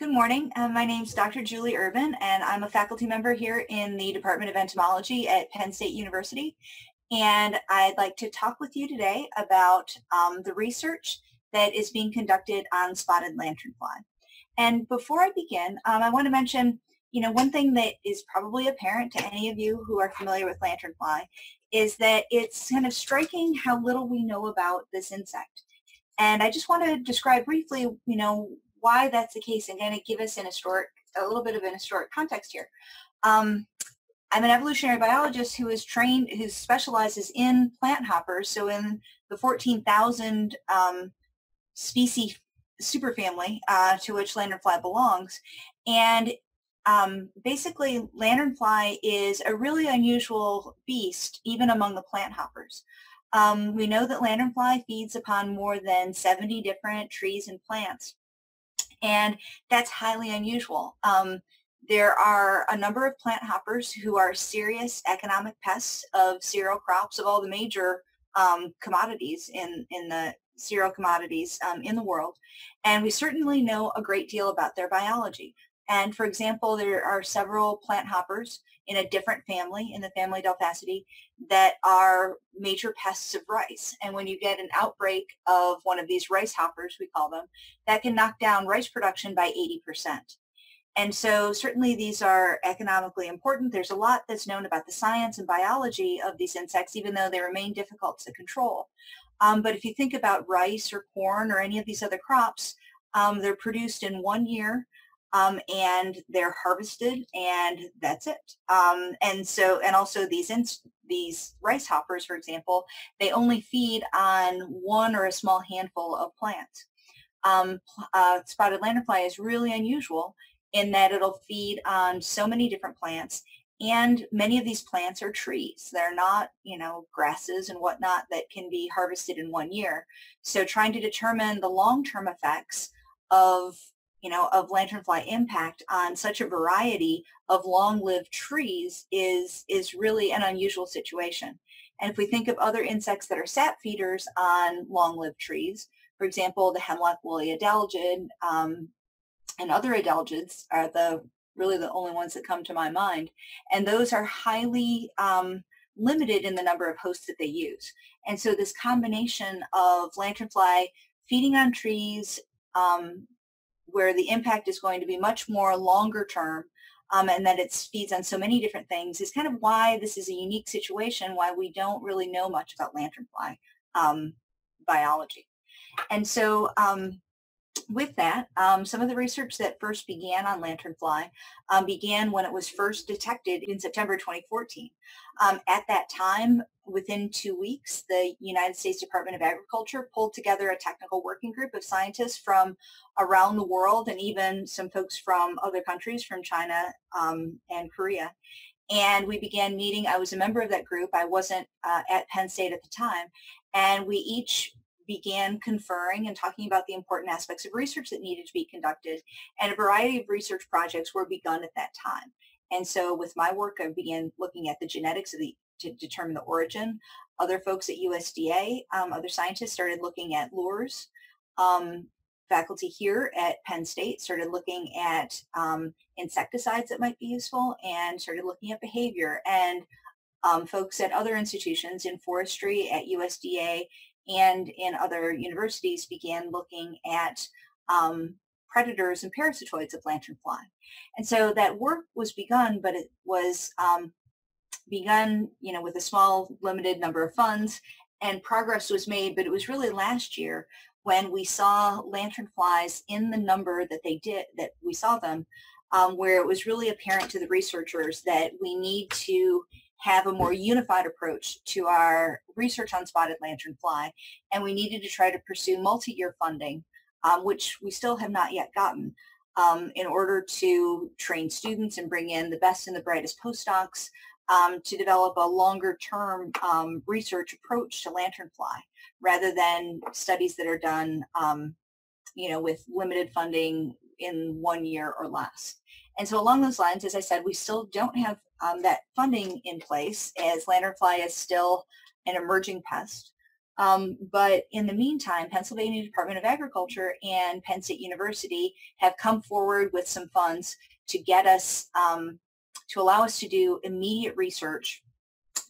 Good morning. Uh, my name is Dr. Julie Urban, and I'm a faculty member here in the Department of Entomology at Penn State University. And I'd like to talk with you today about um, the research that is being conducted on spotted lanternfly. And before I begin, um, I want to mention, you know, one thing that is probably apparent to any of you who are familiar with lanternfly is that it's kind of striking how little we know about this insect. And I just want to describe briefly, you know, why that's the case and kind of give us an historic, a little bit of an historic context here. Um, I'm an evolutionary biologist who is trained, who specializes in plant hoppers, so in the 14,000 um, species superfamily uh, to which lanternfly belongs. And um, basically, lanternfly is a really unusual beast, even among the plant hoppers. Um, we know that lanternfly feeds upon more than 70 different trees and plants and that's highly unusual. Um, there are a number of plant hoppers who are serious economic pests of cereal crops of all the major um, commodities in, in the cereal commodities um, in the world. And we certainly know a great deal about their biology. And for example, there are several plant hoppers in a different family, in the family Delphacidae, that are major pests of rice. And when you get an outbreak of one of these rice hoppers, we call them, that can knock down rice production by 80%. And so certainly these are economically important. There's a lot that's known about the science and biology of these insects, even though they remain difficult to control. Um, but if you think about rice or corn or any of these other crops, um, they're produced in one year um, and they're harvested and that's it. Um, and so, and also these these rice hoppers, for example, they only feed on one or a small handful of plants. Um, uh, spotted lanternfly is really unusual in that it'll feed on so many different plants and many of these plants are trees. They're not, you know, grasses and whatnot that can be harvested in one year. So trying to determine the long-term effects of you know, of lanternfly impact on such a variety of long-lived trees is, is really an unusual situation. And if we think of other insects that are sap feeders on long-lived trees, for example, the hemlock woolly adelgid um, and other adelgids are the really the only ones that come to my mind. And those are highly um, limited in the number of hosts that they use. And so this combination of lanternfly feeding on trees, um, where the impact is going to be much more longer term um, and that it feeds on so many different things is kind of why this is a unique situation, why we don't really know much about lanternfly um, biology. And so um, with that, um, some of the research that first began on lanternfly um, began when it was first detected in September 2014. Um, at that time, within two weeks, the United States Department of Agriculture pulled together a technical working group of scientists from around the world and even some folks from other countries, from China um, and Korea. And we began meeting. I was a member of that group. I wasn't uh, at Penn State at the time. And we each began conferring and talking about the important aspects of research that needed to be conducted. And a variety of research projects were begun at that time. And so with my work, I began looking at the genetics of the to determine the origin. Other folks at USDA, um, other scientists started looking at lures. Um, faculty here at Penn State started looking at um, insecticides that might be useful and started looking at behavior. And um, folks at other institutions in forestry at USDA and in other universities began looking at um, predators and parasitoids of lanternfly. And so that work was begun, but it was um, begun, you know, with a small limited number of funds and progress was made, but it was really last year when we saw lanternflies in the number that they did, that we saw them, um, where it was really apparent to the researchers that we need to have a more unified approach to our research on spotted lanternfly, and we needed to try to pursue multi-year funding, um, which we still have not yet gotten, um, in order to train students and bring in the best and the brightest postdocs um, to develop a longer-term um, research approach to lanternfly, rather than studies that are done, um, you know, with limited funding in one year or less. And so along those lines, as I said, we still don't have um, that funding in place as lanternfly is still an emerging pest. Um, but in the meantime, Pennsylvania Department of Agriculture and Penn State University have come forward with some funds to get us, um, to allow us to do immediate research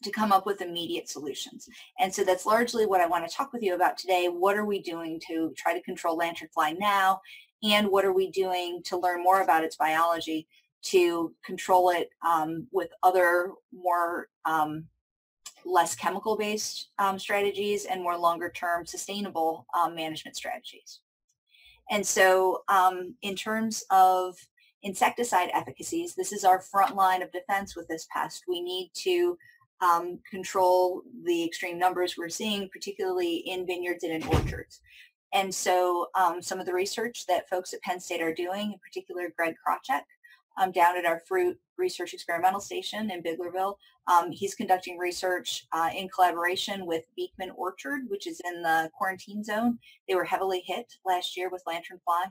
to come up with immediate solutions. And so that's largely what I want to talk with you about today. What are we doing to try to control lanternfly now? And what are we doing to learn more about its biology to control it um, with other more um, less chemical-based um, strategies and more longer-term sustainable um, management strategies. And so um, in terms of insecticide efficacies, this is our front line of defense with this pest. We need to um, control the extreme numbers we're seeing, particularly in vineyards and in orchards. And so um, some of the research that folks at Penn State are doing, in particular Greg Krawczyk, um, down at our fruit research experimental station in Biglerville. Um, he's conducting research uh, in collaboration with Beekman Orchard, which is in the quarantine zone. They were heavily hit last year with lanternfly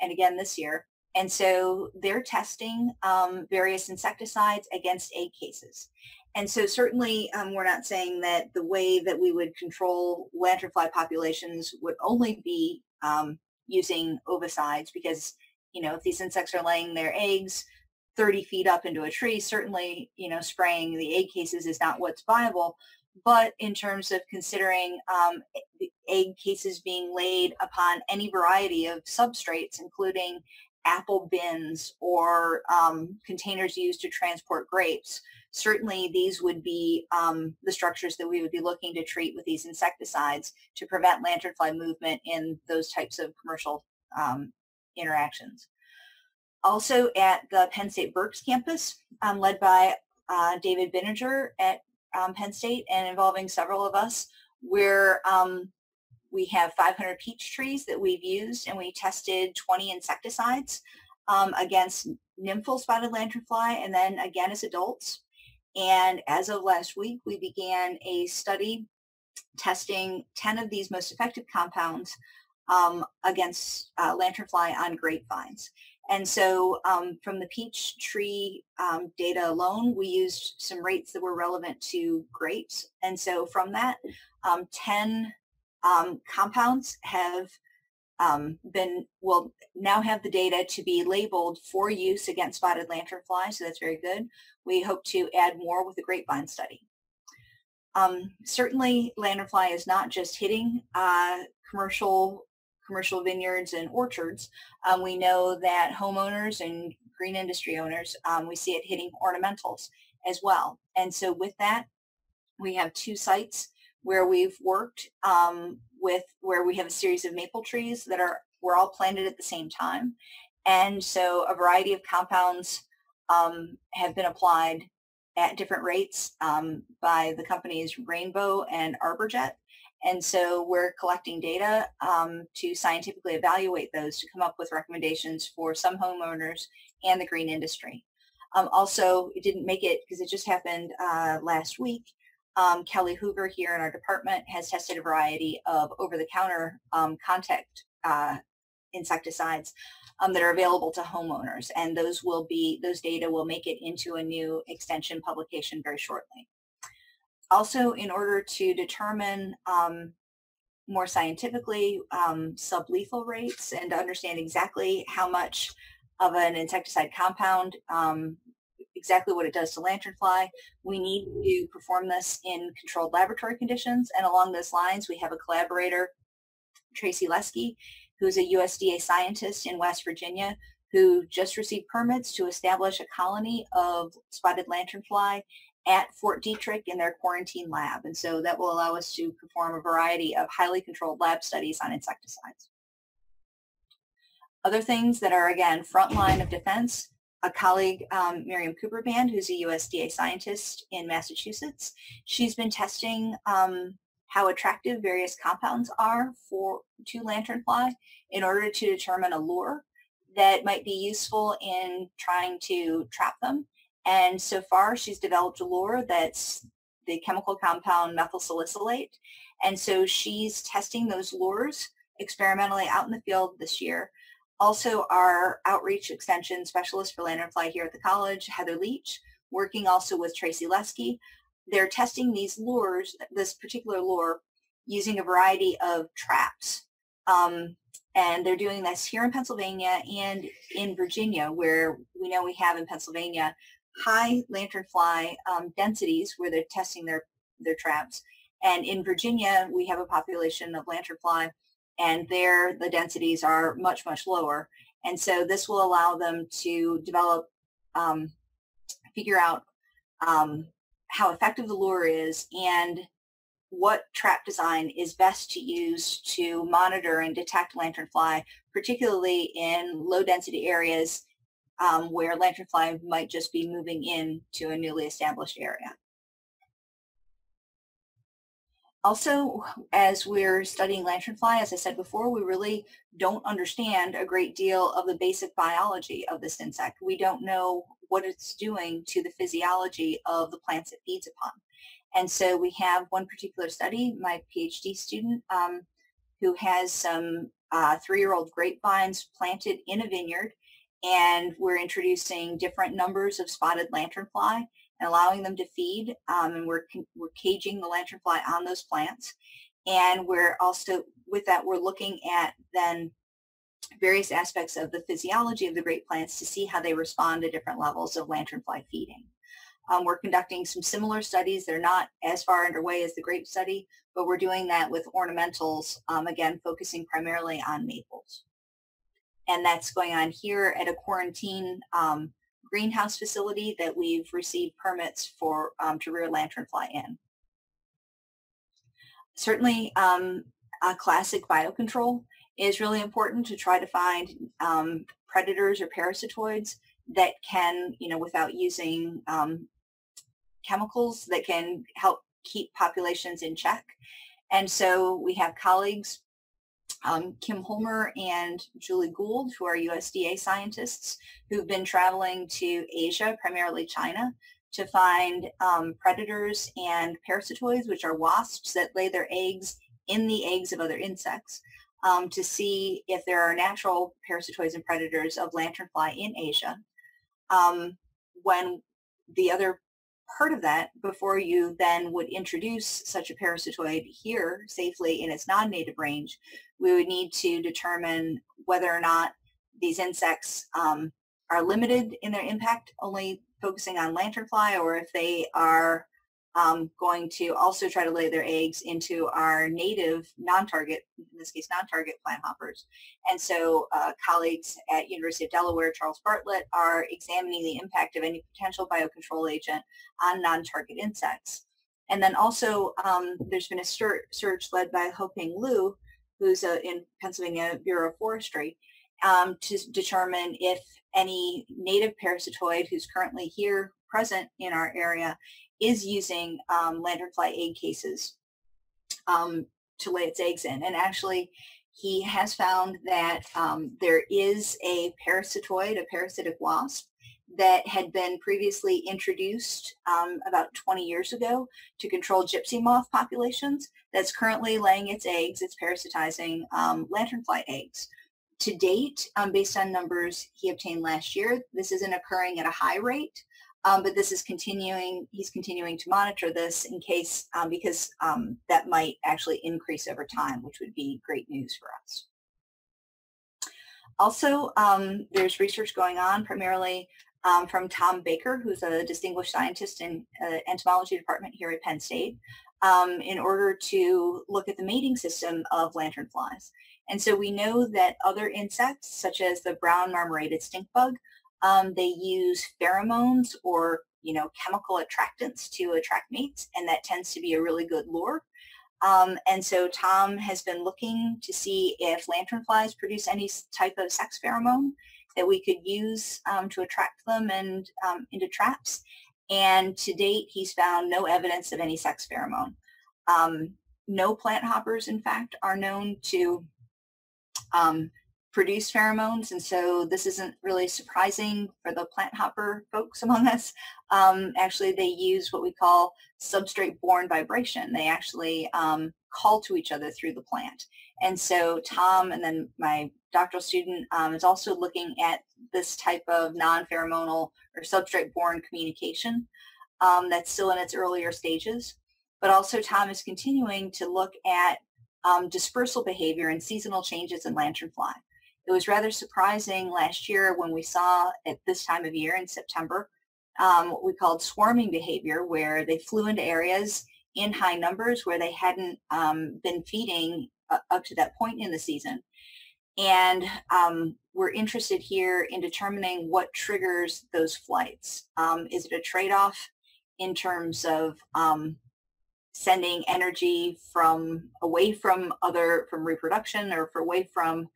and again this year. And so they're testing um, various insecticides against egg cases. And so certainly um, we're not saying that the way that we would control lanternfly populations would only be um, using ovicides because, you know, if these insects are laying their eggs 30 feet up into a tree, certainly, you know, spraying the egg cases is not what's viable. But in terms of considering um, egg cases being laid upon any variety of substrates, including apple bins or um, containers used to transport grapes, certainly these would be um, the structures that we would be looking to treat with these insecticides to prevent lanternfly movement in those types of commercial um, interactions. Also at the Penn State Berks campus, um, led by uh, David Biddinger at um, Penn State and involving several of us, where um, we have 500 peach trees that we've used and we tested 20 insecticides um, against nymphal spotted lanternfly and then again as adults. And as of last week, we began a study testing 10 of these most effective compounds um, against uh, lanternfly on grapevines. And so um, from the peach tree um, data alone, we used some rates that were relevant to grapes. And so from that, um, 10 um, compounds have um, been, will now have the data to be labeled for use against spotted lanternfly. So that's very good. We hope to add more with the grapevine study. Um, certainly, lanternfly is not just hitting uh, commercial commercial vineyards and orchards. Um, we know that homeowners and green industry owners, um, we see it hitting ornamentals as well. And so with that, we have two sites where we've worked um, with where we have a series of maple trees that are were all planted at the same time. And so a variety of compounds um, have been applied at different rates um, by the companies Rainbow and ArborJet. And so we're collecting data um, to scientifically evaluate those to come up with recommendations for some homeowners and the green industry. Um, also, it didn't make it because it just happened uh, last week. Um, Kelly Hoover here in our department has tested a variety of over-the-counter um, contact uh, insecticides um, that are available to homeowners. And those will be, those data will make it into a new extension publication very shortly. Also, in order to determine um, more scientifically um, sublethal rates and to understand exactly how much of an insecticide compound, um, exactly what it does to lanternfly, we need to perform this in controlled laboratory conditions. And along those lines, we have a collaborator, Tracy Leskey, who's a USDA scientist in West Virginia who just received permits to establish a colony of spotted lanternfly at Fort Detrick in their quarantine lab. And so that will allow us to perform a variety of highly controlled lab studies on insecticides. Other things that are, again, front line of defense, a colleague, um, Miriam Cooperband, who's a USDA scientist in Massachusetts, she's been testing um, how attractive various compounds are for to lanternfly in order to determine a lure that might be useful in trying to trap them. And so far, she's developed a lure that's the chemical compound methyl salicylate. And so she's testing those lures experimentally out in the field this year. Also, our outreach extension specialist for lanternfly here at the college, Heather Leach, working also with Tracy Leskey, they're testing these lures, this particular lure, using a variety of traps. Um, and they're doing this here in Pennsylvania and in Virginia, where we know we have in Pennsylvania high lanternfly um, densities where they're testing their, their traps. And in Virginia, we have a population of lanternfly, and there the densities are much, much lower. And so this will allow them to develop, um, figure out um, how effective the lure is and what trap design is best to use to monitor and detect lanternfly, particularly in low density areas um, where lanternfly might just be moving in to a newly established area. Also, as we're studying lanternfly, as I said before, we really don't understand a great deal of the basic biology of this insect. We don't know what it's doing to the physiology of the plants it feeds upon. And so we have one particular study, my PhD student, um, who has some uh, three-year-old grapevines planted in a vineyard, and we're introducing different numbers of spotted lanternfly allowing them to feed, um, and we're, we're caging the lanternfly on those plants. And we're also, with that, we're looking at then various aspects of the physiology of the grape plants to see how they respond to different levels of lanternfly feeding. Um, we're conducting some similar studies. They're not as far underway as the grape study, but we're doing that with ornamentals, um, again, focusing primarily on maples. And that's going on here at a quarantine um, greenhouse facility that we've received permits for um, to rear lanternfly in. Certainly, um, a classic biocontrol is really important to try to find um, predators or parasitoids that can, you know, without using um, chemicals that can help keep populations in check. And so we have colleagues, um, Kim Hoelmer and Julie Gould, who are USDA scientists, who've been traveling to Asia, primarily China, to find um, predators and parasitoids, which are wasps that lay their eggs in the eggs of other insects, um, to see if there are natural parasitoids and predators of lanternfly in Asia. Um, when the other part of that before you then would introduce such a parasitoid here safely in its non-native range, we would need to determine whether or not these insects um, are limited in their impact, only focusing on lanternfly, or if they are um, going to also try to lay their eggs into our native non-target, in this case non-target plant hoppers. And so uh, colleagues at University of Delaware, Charles Bartlett, are examining the impact of any potential biocontrol agent on non-target insects. And then also um, there's been a search led by Houping Liu, who's uh, in Pennsylvania Bureau of Forestry, um, to determine if any native parasitoid who's currently here present in our area is using um, lanternfly egg cases um, to lay its eggs in. And actually, he has found that um, there is a parasitoid, a parasitic wasp, that had been previously introduced um, about 20 years ago to control gypsy moth populations that's currently laying its eggs, it's parasitizing um, lanternfly eggs. To date, um, based on numbers he obtained last year, this isn't occurring at a high rate, um, but this is continuing, he's continuing to monitor this in case, um, because um, that might actually increase over time, which would be great news for us. Also, um, there's research going on primarily um, from Tom Baker, who's a distinguished scientist in uh, entomology department here at Penn State, um, in order to look at the mating system of lanternflies. And so we know that other insects, such as the brown marmorated stink bug, um, they use pheromones or, you know, chemical attractants to attract mates, and that tends to be a really good lure. Um, and so Tom has been looking to see if lanternflies produce any type of sex pheromone that we could use um, to attract them and um, into traps. And to date, he's found no evidence of any sex pheromone. Um, no plant hoppers, in fact, are known to um, produce pheromones, and so this isn't really surprising for the plant hopper folks among us. Um, actually, they use what we call substrate-borne vibration. They actually um, call to each other through the plant. And so Tom and then my doctoral student um, is also looking at this type of non-pheromonal or substrate-borne communication um, that's still in its earlier stages. but also Tom is continuing to look at um, dispersal behavior and seasonal changes in lanternfly. It was rather surprising last year when we saw at this time of year in September um, what we called swarming behavior, where they flew into areas in high numbers where they hadn't um, been feeding uh, up to that point in the season. And um, we're interested here in determining what triggers those flights. Um, is it a trade-off in terms of um, sending energy from away from other from reproduction or for away from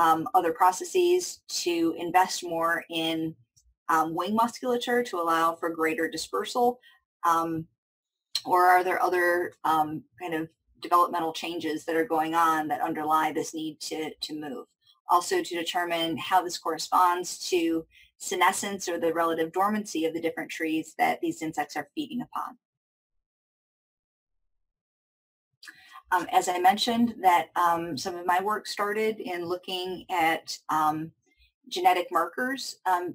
um, other processes to invest more in um, wing musculature to allow for greater dispersal um, or are there other um, kind of developmental changes that are going on that underlie this need to, to move also to determine how this corresponds to senescence or the relative dormancy of the different trees that these insects are feeding upon. Um, as I mentioned, that um, some of my work started in looking at um, genetic markers um,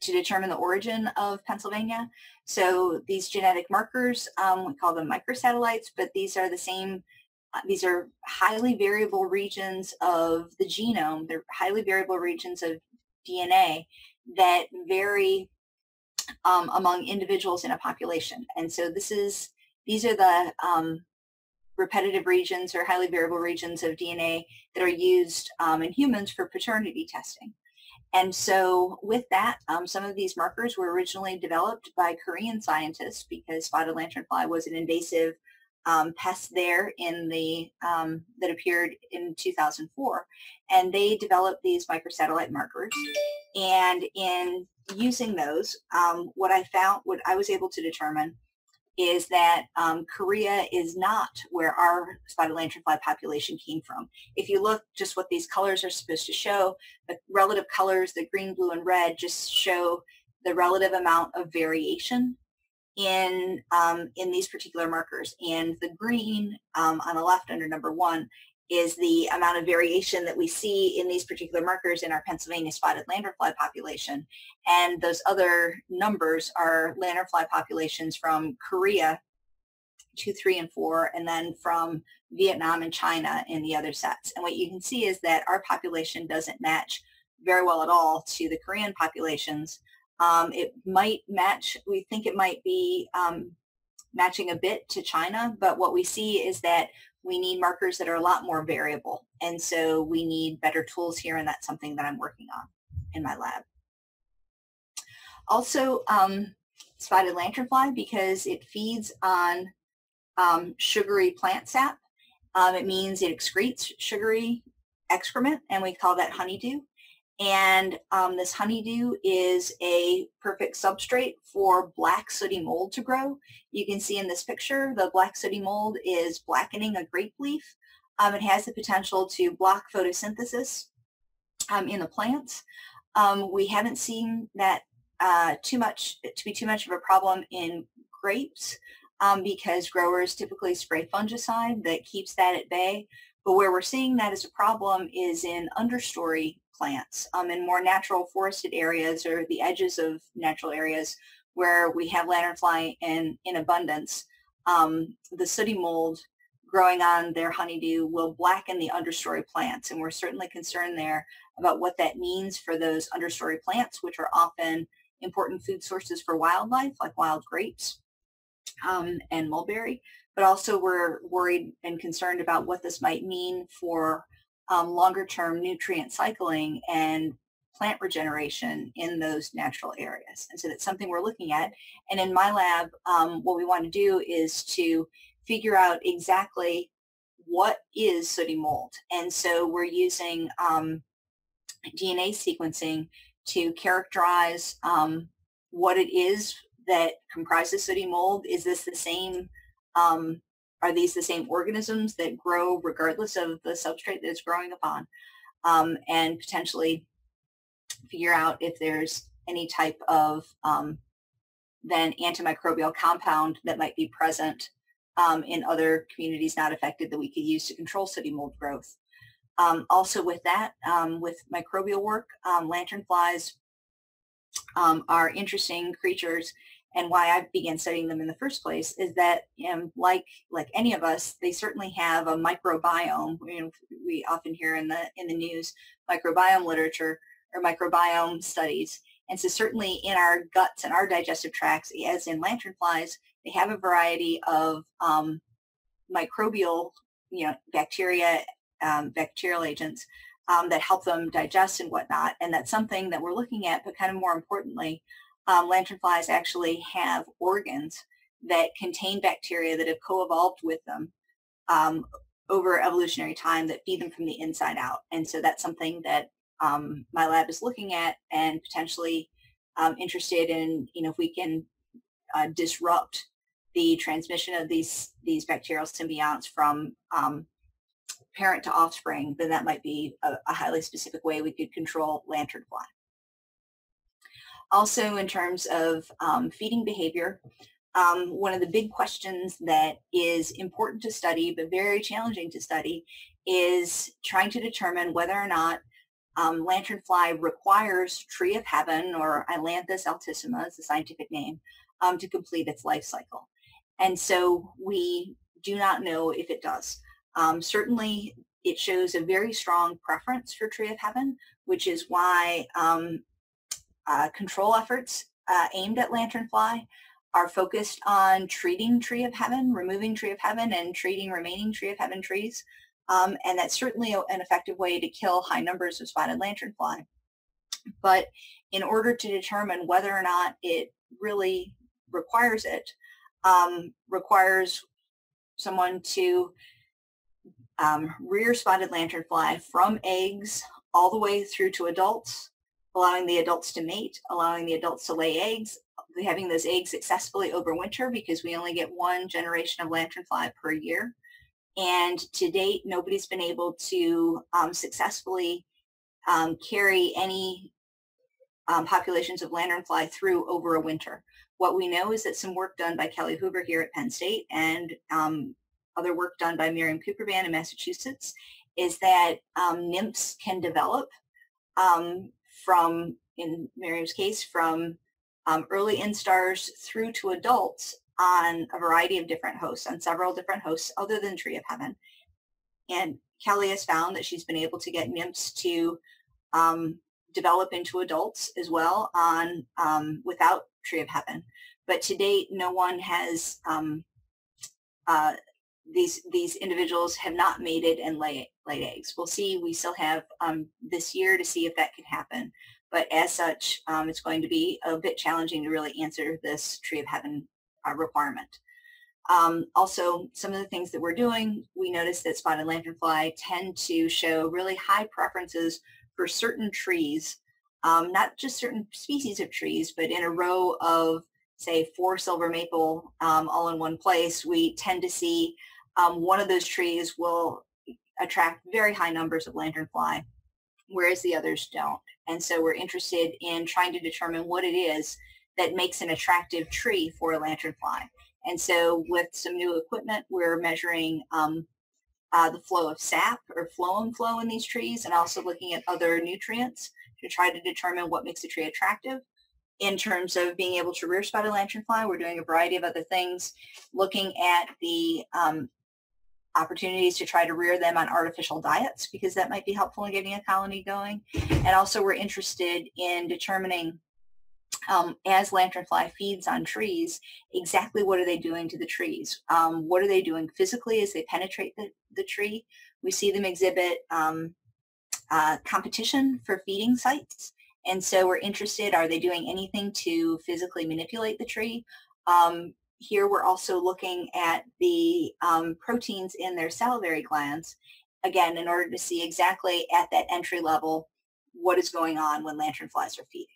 to determine the origin of Pennsylvania. So these genetic markers, um, we call them microsatellites, but these are the same, uh, these are highly variable regions of the genome. They're highly variable regions of DNA that vary um, among individuals in a population. And so this is, these are the repetitive regions or highly variable regions of DNA that are used um, in humans for paternity testing. And so with that, um, some of these markers were originally developed by Korean scientists because spotted lanternfly was an invasive um, pest there in the um, that appeared in 2004. And they developed these microsatellite markers. And in using those, um, what I found, what I was able to determine is that um, Korea is not where our spotted lanternfly population came from. If you look just what these colors are supposed to show, the relative colors, the green, blue, and red just show the relative amount of variation in um, in these particular markers. And the green um, on the left under number one is the amount of variation that we see in these particular markers in our Pennsylvania spotted lanternfly population. And those other numbers are lanternfly populations from Korea, two, three, and four, and then from Vietnam and China in the other sets. And what you can see is that our population doesn't match very well at all to the Korean populations. Um, it might match, we think it might be um, matching a bit to China, but what we see is that we need markers that are a lot more variable. And so we need better tools here, and that's something that I'm working on in my lab. Also, um, spotted lanternfly, because it feeds on um, sugary plant sap. Um, it means it excretes sugary excrement, and we call that honeydew. And um, this honeydew is a perfect substrate for black sooty mold to grow. You can see in this picture, the black sooty mold is blackening a grape leaf. Um, it has the potential to block photosynthesis um, in the plants. Um, we haven't seen that uh, too much to be too much of a problem in grapes um, because growers typically spray fungicide that keeps that at bay. But where we're seeing that as a problem is in understory plants um, in more natural forested areas or the edges of natural areas where we have lanternfly in, in abundance, um, the sooty mold growing on their honeydew will blacken the understory plants. And we're certainly concerned there about what that means for those understory plants, which are often important food sources for wildlife, like wild grapes um, and mulberry. But also we're worried and concerned about what this might mean for um, longer term nutrient cycling and plant regeneration in those natural areas. And so that's something we're looking at. And in my lab, um, what we want to do is to figure out exactly what is sooty mold. And so we're using um, DNA sequencing to characterize um, what it is that comprises sooty mold. Is this the same um, are these the same organisms that grow regardless of the substrate that it's growing upon? Um, and potentially figure out if there's any type of um, then antimicrobial compound that might be present um, in other communities not affected that we could use to control sooty mold growth. Um, also with that, um, with microbial work, um, lanternflies um, are interesting creatures and why I began studying them in the first place is that um, like like any of us, they certainly have a microbiome. We often hear in the in the news microbiome literature or microbiome studies. And so certainly in our guts and our digestive tracts, as in lanternflies, they have a variety of um, microbial, you know, bacteria, um, bacterial agents um, that help them digest and whatnot. And that's something that we're looking at, but kind of more importantly, um, lanternflies actually have organs that contain bacteria that have co-evolved with them um, over evolutionary time that feed them from the inside out. And so that's something that um, my lab is looking at and potentially um, interested in, you know, if we can uh, disrupt the transmission of these these bacterial symbionts from um, parent to offspring, then that might be a, a highly specific way we could control lanternfly. Also, in terms of um, feeding behavior, um, one of the big questions that is important to study but very challenging to study is trying to determine whether or not um, lanternfly requires tree of heaven or Ailanthus altissima is the scientific name um, to complete its life cycle. And so we do not know if it does. Um, certainly it shows a very strong preference for tree of heaven, which is why um, uh, control efforts uh, aimed at lanternfly are focused on treating tree of heaven, removing tree of heaven, and treating remaining tree of heaven trees. Um, and that's certainly an effective way to kill high numbers of spotted lanternfly. But in order to determine whether or not it really requires it, um, requires someone to um, rear spotted lanternfly from eggs all the way through to adults allowing the adults to mate, allowing the adults to lay eggs, having those eggs successfully overwinter because we only get one generation of lanternfly per year. And to date, nobody's been able to um, successfully um, carry any um, populations of lanternfly through over a winter. What we know is that some work done by Kelly Hoover here at Penn State and um, other work done by Miriam Cooperband in Massachusetts is that um, nymphs can develop um, from, in Miriam's case, from um, early instars through to adults on a variety of different hosts, on several different hosts other than Tree of Heaven. And Kelly has found that she's been able to get nymphs to um, develop into adults as well on um, without Tree of Heaven. But to date, no one has um, uh, these these individuals have not mated and lay, laid eggs. We'll see. We still have um, this year to see if that can happen. But as such, um, it's going to be a bit challenging to really answer this tree of heaven uh, requirement. Um, also, some of the things that we're doing, we notice that spotted lanternfly tend to show really high preferences for certain trees, um, not just certain species of trees, but in a row of, say, four silver maple um, all in one place, we tend to see um, one of those trees will attract very high numbers of lanternfly, whereas the others don't. And so we're interested in trying to determine what it is that makes an attractive tree for a lanternfly. And so with some new equipment, we're measuring um, uh, the flow of sap or phloem flow in these trees and also looking at other nutrients to try to determine what makes a tree attractive. In terms of being able to rear spotted lanternfly, we're doing a variety of other things, looking at the um, opportunities to try to rear them on artificial diets because that might be helpful in getting a colony going. And also we're interested in determining um, as lanternfly feeds on trees, exactly what are they doing to the trees? Um, what are they doing physically as they penetrate the, the tree? We see them exhibit um, uh, competition for feeding sites. And so we're interested, are they doing anything to physically manipulate the tree? Here we're also looking at the um, proteins in their salivary glands, again, in order to see exactly at that entry level what is going on when lanternflies are feeding.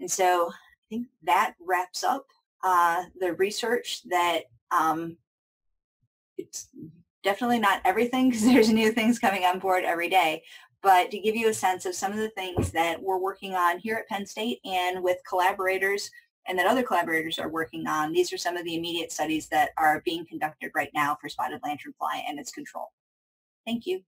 And so I think that wraps up uh, the research that um, it's definitely not everything because there's new things coming on board every day, but to give you a sense of some of the things that we're working on here at Penn State and with collaborators and that other collaborators are working on. These are some of the immediate studies that are being conducted right now for spotted lanternfly and its control. Thank you.